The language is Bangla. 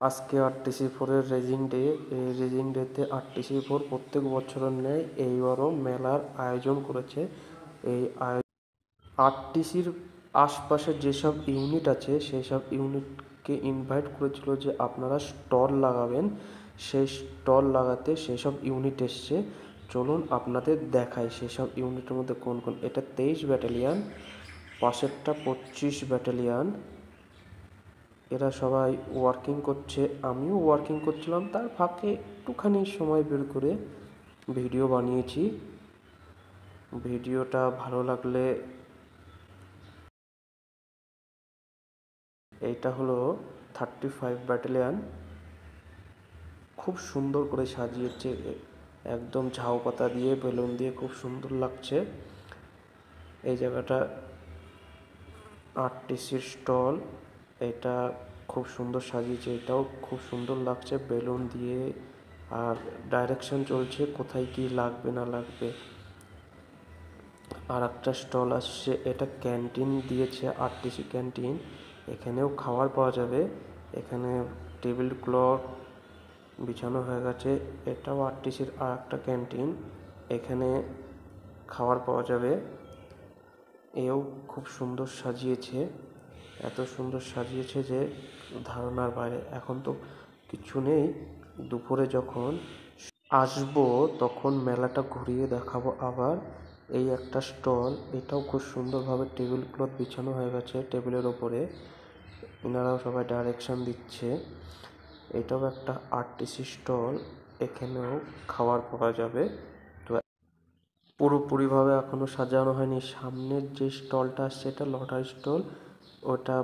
আজকে আরটিসি ফোরের রেজিং ডে। এই রেজিং ডেতে আরটিসি ফোর প্রত্যেক বছরের ন্যায় এইবারও মেলার আয়োজন করেছে। এই আরটিসির আশপাশের যেসব ইউনিট আছে সেই সব ইউনিটকে ইনভাইট করেছিল যে আপনারা স্টল লাগাবেন। সেই স্টল লাগাতে সেই সব ইউনিট এসছে। চলুন আপনাদের দেখাই সেই সব ইউনিটের মধ্যে কোন কোন। এটা তেইশ ব্যাটালিয়ান, পাশেরটা পঁচিশ ব্যাটালিয়ান। এরা সবাই ওয়ার্কিং করছে, আমিও ওয়ার্কিং করছিলাম। তার ফাঁকে একটুখানি সময় বের করে ভিডিও বানিয়েছি। ভিডিওটা ভালো লাগলে এইটা হলো থার্টি ফাইভ ব্যাটালিয়ান খুব সুন্দর করে সাজিয়েছে একদম ঝাউ পাতা দিয়ে, বেলুন দিয়ে খুব সুন্দর লাগছে। এই জায়গাটা আরটিসির স্টল এটা খুব সুন্দর সাজিয়েছে, এটাও খুব সুন্দর লাগছে বেলুন দিয়ে। আর ডাইরেকশন চলছে কোথায় কি লাগবে না লাগবে। আর একটা স্টল আসছে, এটা ক্যান্টিন দিয়েছে আরটিসি ক্যান্টিন এখানেও খাবার পাওয়া যাবে। এখানে টেবিল ক্লথ বিছানো হয়ে গেছে, এটাও আরটিসির আর একটা ক্যান্টিন এখানে খাবার পাওয়া যাবে। এও খুব সুন্দর সাজিয়েছে। এত সুন্দর সাজিয়েছে যে ধারণার বাইরে। এখন তো কিছু নেই। দুপুরে যখন আসব, তখন মেলাটা ঘুরিয়ে দেখাবো আবার। এই একটা স্টল, এটাও খুব সুন্দরভাবে টেবিল ক্লথ বিছানো হয়ে গেছে টেবিলের ওপরে। এনারাও সবাই ডাইরেকশন দিচ্ছে। এটাও একটা আরটিসি স্টল, এখানেও খাবার পাওয়া যাবে। তো পুরোপুরিভাবে এখনও সাজানো হয়নি। সামনের যে স্টলটা আসছে এটা লটারি স্টল। ওটা